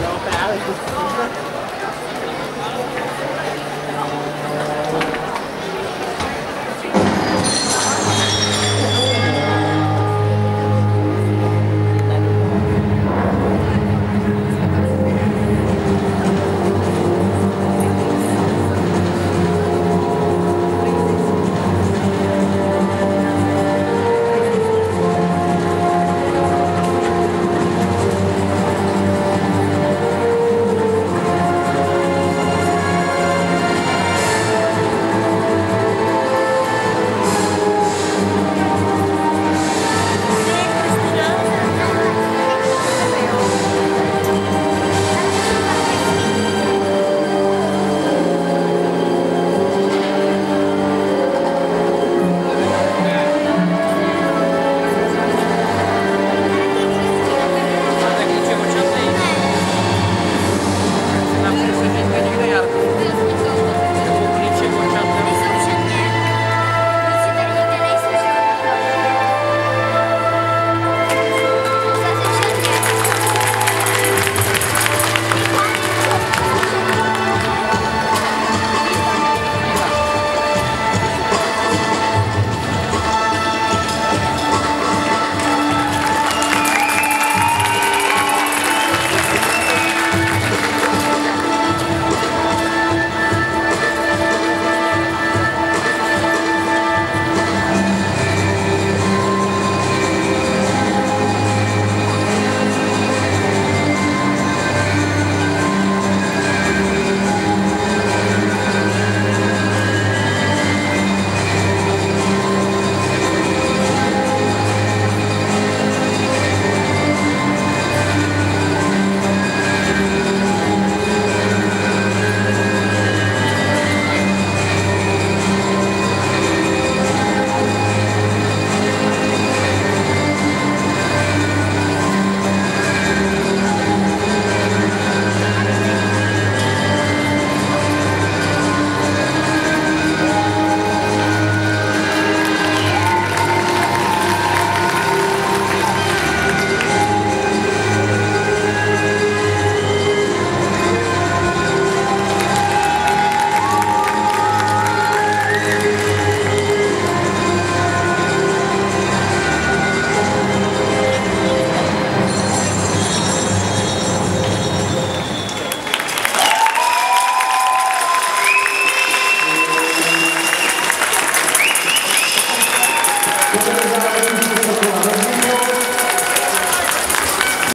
Não, cara.